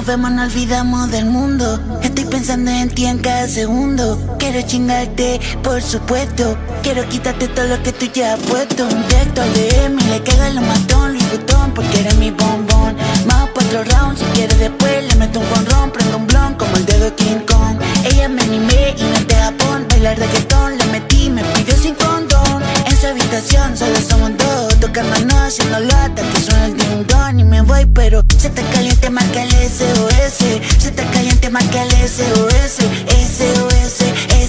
nos vemos no olvidamos del mundo. Estoy pensando en ti en cada segundo. Quiero chingarte, por supuesto. Quiero quitarte todo lo que tú ya has puesto. Un texto DM y le caga lo matón, Luis Butón, porque eres mi bombón. Más cuatro rounds, si quieres después le meto un conrón, prendo un blon como el dedo de King Kong. Ella me animé y no te Japón, bailar reggaetón, le metí, me pidió sin condón. En su habitación solo somos dos, tocando haciendo voy, pero se está caliente, marca el SOS. Se está caliente, marca el SOS. SOS,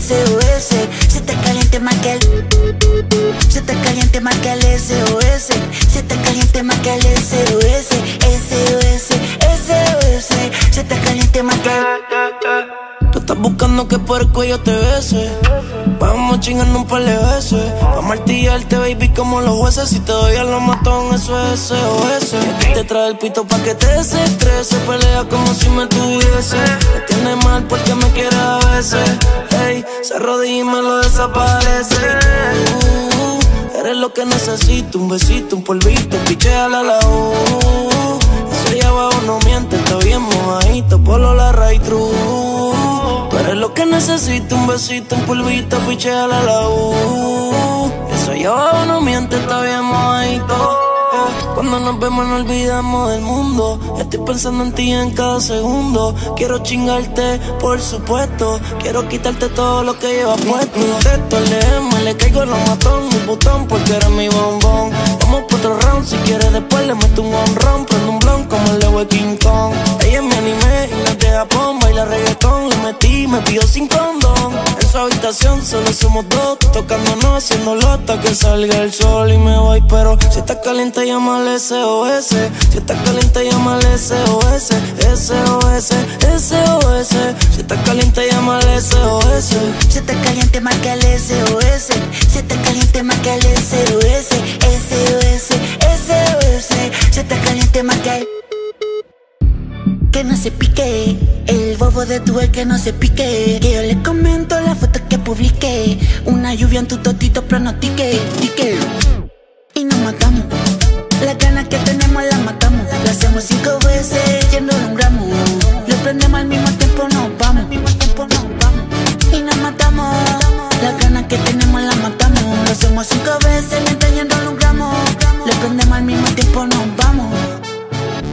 SOS. Se está caliente, marca el. Se está caliente, marca el SOS. Se está caliente, marca el SOS. SOS, SOS. Se está caliente, marca el. Tú estás buscando que por el cuello te bese. Chingando un par de veces. Pa' martillarte, baby, como los jueces. Si te doy a los matón, eso es aquí te trae el pito pa' que te desestrese. Pelea como si me tuviese. Me tiene mal porque me quiere a veces. Ey, se arrodilla y me lo desaparece. Tú, eres lo que necesito. Un besito, un polvito, picheala a la U. Eso que necesito, un besito, un polvito, picheala a la U. Eso abajo no miente, está bien mojadito. Eh, Cuando nos vemos no olvidamos del mundo Estoy pensando en ti en cada segundo Quiero chingarte, por supuesto Quiero quitarte todo lo que llevas puesto al DM, le caigo los matón Mi botón porque eres mi me pidió sin condón En su habitación solo somos dos Tocándonos, haciéndolo hasta que salga el sol y me voy Pero si estás caliente llama al SOS Si estás caliente llama al SOS SOS, SOS Si estás caliente llama al SOS Se está caliente, marca el SOS. Se está caliente, marca el SOS. SOS, SOS. Se está caliente, marca el. Que no se pique, el bobo de tu que no se pique. Que yo le comento la foto que publiqué. Una lluvia en tu totito pronostique, tique. Y nos matamos. Las ganas que tenemos las matamos. Lo hacemos cinco veces, yendo un gramo. Lo prendemos al mismo tiempo, nos vamos. Al mismo tiempo nos vamos. Y nos matamos. Las ganas que tenemos las matamos. Lo hacemos cinco veces, mientras yendo un gramo. Lo prendemos al mismo tiempo, nos vamos.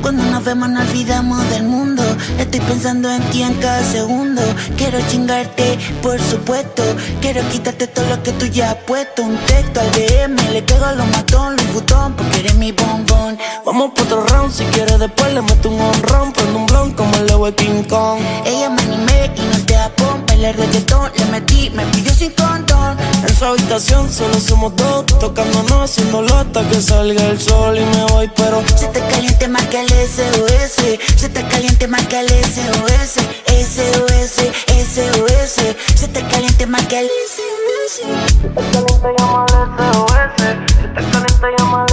Cuando nos vemos no olvidamos del mundo. Estoy pensando en ti en cada segundo. Quiero chingarte, por supuesto. Quiero quitarte todo lo que tú ya has puesto. Un texto al DM, le pego a los matón Luis Butón, porque eres mi bombón. Vamos por otro round, si quieres después le meto un round Prendo un blon como el de King Kong. Ella me animé y no te Japón baile reggaetón, le metí, me pidió sin condón. En su habitación solo somos dos, tocándonos, haciéndolo hasta que salga el sol y me voy, pero. Si te caliente, marca el SOS. Si te caliente, marca el SOS. SOS, SOS. Si te caliente, marca el SOS. Si caliente, llama al SOS. Si te caliente, llama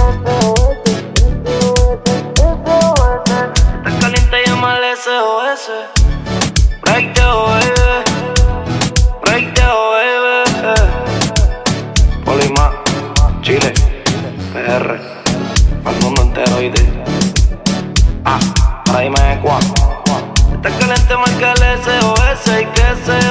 caliente, llama al SOS. The Chile, PR, al mundo entero y enteroide. Ah, para dime cuál. Está caliente, marca el SOS y que se